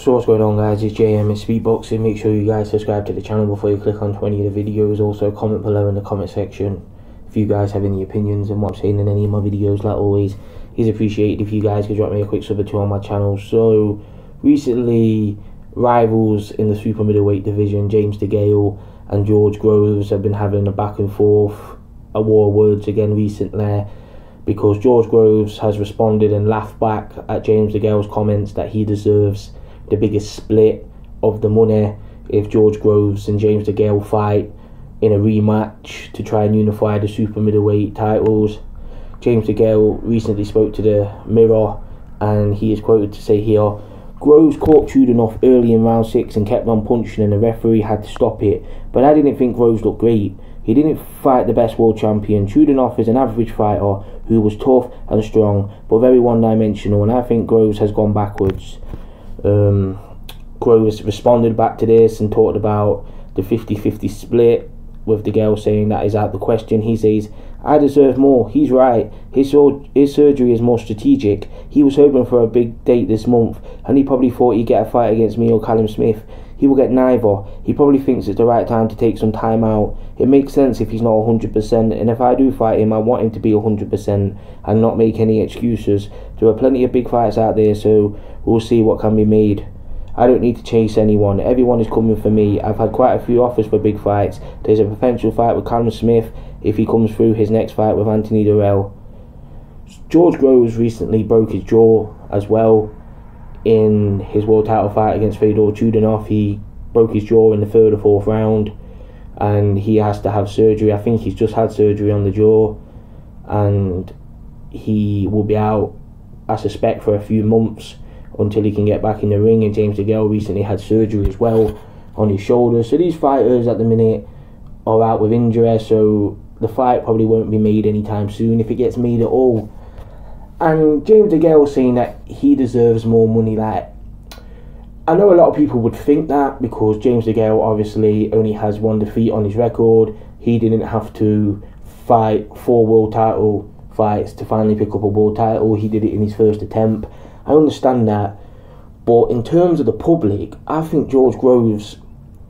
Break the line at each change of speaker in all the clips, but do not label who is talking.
So what's going on guys, it's JM and Speakboxing. Make sure you guys subscribe to the channel before you click on any of the videos. Also comment below in the comment section if you guys have any opinions on what I'm saying in any of my videos. Like always, is appreciated if you guys could drop me a quick sub or two on my channel. So recently, rivals in the super middleweight division, James DeGale and George Groves have been having a back and forth, a war of words again recently because George Groves has responded and laughed back at James DeGale's comments that he deserves the biggest split of the money if George Groves and James DeGale fight in a rematch to try and unify the super middleweight titles. James DeGale recently spoke to the Mirror and he is quoted to say here Groves caught Chudinov early in round six and kept on punching and the referee had to stop it. But I didn't think Groves looked great. He didn't fight the best world champion. Chudinov is an average fighter who was tough and strong, but very one dimensional, and I think Groves has gone backwards. Um, Groves responded back to this and talked about the 50 50 split with DeGale saying that is out the question. He says, I deserve more. He's right. His, sur- his surgery is more strategic. He was hoping for a big date this month, and he probably thought he'd get a fight against me or Callum Smith. He will get neither. He probably thinks it's the right time to take some time out. It makes sense if he's not 100%, and if I do fight him, I want him to be 100% and not make any excuses. There are plenty of big fights out there, so we'll see what can be made. I don't need to chase anyone. Everyone is coming for me. I've had quite a few offers for big fights. There's a potential fight with Callum Smith if he comes through his next fight with Anthony Dirrell. George Groves recently broke his jaw as well in his world title fight against Fedor Chudinov. He broke his jaw in the third or fourth round and he has to have surgery. I think he's just had surgery on the jaw and he will be out, I suspect, for a few months until he can get back in the ring. And James DeGale recently had surgery as well on his shoulder. So these fighters at the minute are out with injury, so the fight probably won't be made anytime soon if it gets made at all. And James DeGale saying that he deserves more money. Like I know a lot of people would think that because James DeGale obviously only has one defeat on his record. He didn't have to fight four world title fights to finally pick up a world title. He did it in his first attempt. I understand that. But in terms of the public, I think George Groves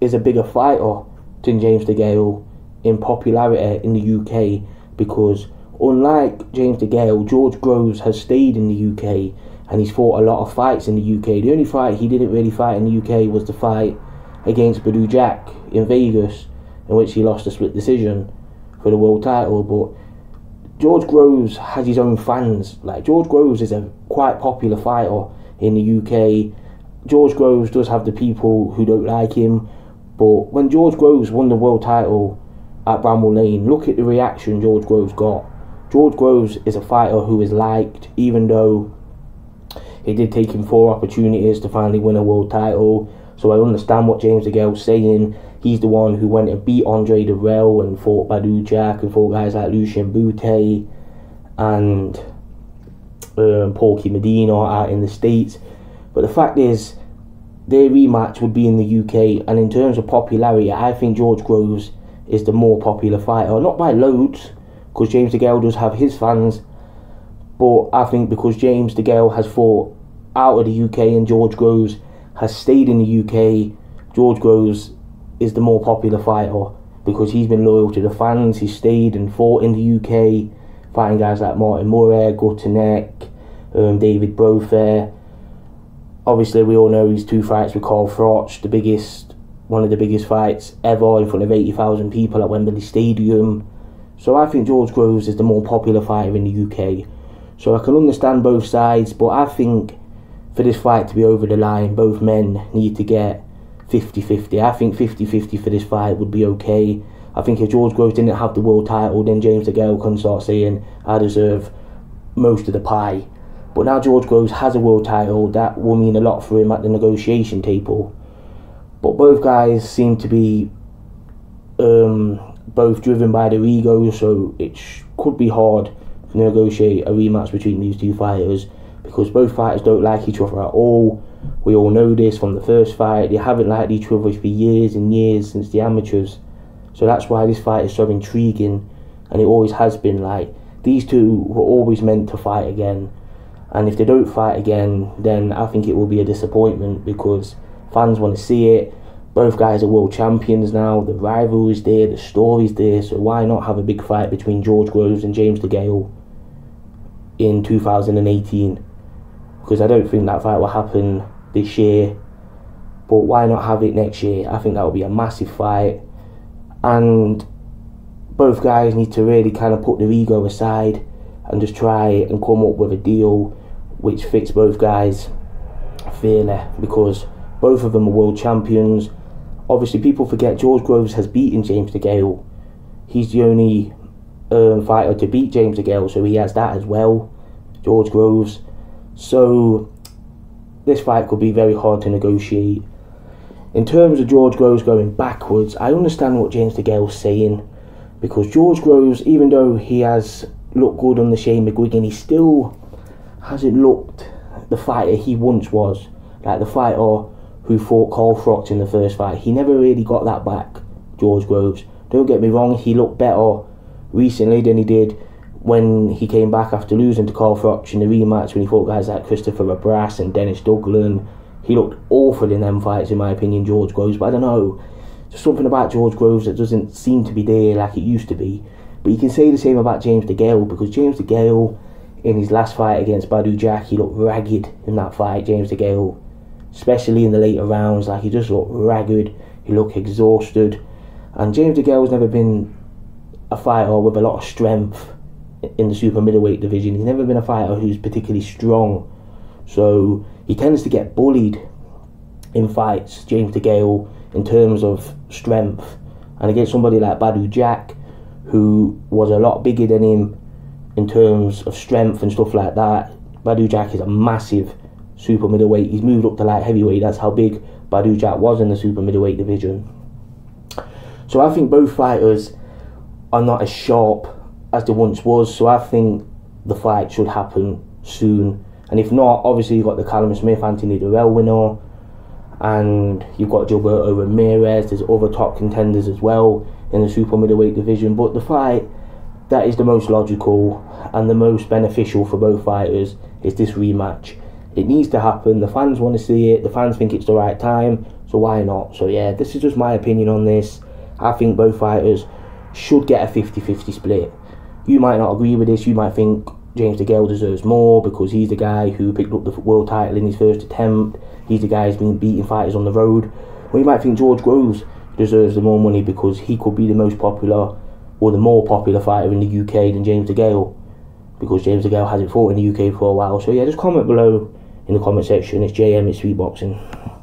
is a bigger fighter than James DeGale in popularity in the UK because unlike James DeGale, George Groves has stayed in the UK and he's fought a lot of fights in the UK. The only fight he didn't really fight in the UK was the fight against Badou Jack in Vegas, in which he lost a split decision for the world title. But George Groves has his own fans. Like George Groves is a quite popular fighter in the UK. George Groves does have the people who don't like him, but when George Groves won the world title at Bramall Lane, look at the reaction George Groves got. George Groves is a fighter who is liked, even though it did take him four opportunities to finally win a world title. So I understand what James DeGale's saying. He's the one who went and beat Andre Dirrell and fought Badou Jack and fought guys like Lucian Bute and um, Porky Medina out in the States. But the fact is, their rematch would be in the UK, and in terms of popularity, I think George Groves is the more popular fighter. Not by loads, because James DeGale does have his fans, but I think because James DeGale has fought out of the UK and George Groves has stayed in the UK, George Groves is the more popular fighter because he's been loyal to the fans. He's stayed and fought in the UK, fighting guys like Martin Murray, Gutknecht, um, David Brophy. Obviously, we all know his two fights with Carl Froch, the biggest, one of the biggest fights ever in front of 80,000 people at Wembley Stadium. So I think George Groves is the more popular fighter in the UK. So I can understand both sides, but I think for this fight to be over the line, both men need to get 50 50. I think 50 50 for this fight would be okay. I think if George Groves didn't have the world title, then James DeGale can start saying, I deserve most of the pie. But now George Groves has a world title, that will mean a lot for him at the negotiation table. But both guys seem to be um, both driven by their egos, so it sh- could be hard to negotiate a rematch between these two fighters because both fighters don't like each other at all. We all know this from the first fight. They haven't liked each other for years and years since the amateurs. So that's why this fight is so intriguing and it always has been like these two were always meant to fight again. And if they don't fight again, then I think it will be a disappointment because fans want to see it. Both guys are world champions now. The rivalry's there, the story's there. So why not have a big fight between George Groves and James DeGale in 2018? Because I don't think that fight will happen this year. But why not have it next year? I think that would be a massive fight. And both guys need to really kind of put their ego aside and just try and come up with a deal which fits both guys fairly because both of them are world champions. Obviously, people forget George Groves has beaten James DeGale. He's the only um, fighter to beat James DeGale, so he has that as well. George Groves. So this fight could be very hard to negotiate. In terms of George Groves going backwards, I understand what James DeGale's saying because George Groves, even though he has looked good on the Shane McGuigan, he still hasn't looked the fighter he once was. Like the fighter who fought Carl Froch in the first fight. He never really got that back, George Groves. Don't get me wrong, he looked better recently than he did when he came back after losing to Carl Froch in the rematch when he fought guys like Christopher Rebrasse and Denis Douglin. He looked awful in them fights, in my opinion, George Groves. But I don't know, just something about George Groves that doesn't seem to be there like it used to be. But you can say the same about James DeGale because James DeGale, in his last fight against Badou Jack, he looked ragged in that fight. James DeGale, especially in the later rounds, like he just looked ragged. He looked exhausted, and James DeGale's never been a fighter with a lot of strength in the super middleweight division. He's never been a fighter who's particularly strong, so he tends to get bullied in fights. James DeGale in terms of strength. And against somebody like Badou Jack, who was a lot bigger than him in terms of strength and stuff like that, Badou Jack is a massive super middleweight. He's moved up to light heavyweight. That's how big Badou Jack was in the super middleweight division. So I think both fighters are not as sharp as they once was. So I think the fight should happen soon. And if not, obviously you've got the Callum Smith Anthony Dirrell winner and you've got Gilberto Ramirez. There's other top contenders as well in the super middleweight division. But the fight that is the most logical and the most beneficial for both fighters is this rematch. It needs to happen. The fans want to see it. The fans think it's the right time. So why not? So yeah, this is just my opinion on this. I think both fighters should get a 50-50 split. You might not agree with this. You might think James DeGale deserves more because he's the guy who picked up the world title in his first attempt. He's the guy who's been beating fighters on the road. Or you might think George Groves deserves the more money because he could be the most popular or the more popular fighter in the UK than James DeGale because James DeGale hasn't fought in the UK for a while. So yeah, just comment below in the comment section. It's JM, it's Speak Boxing.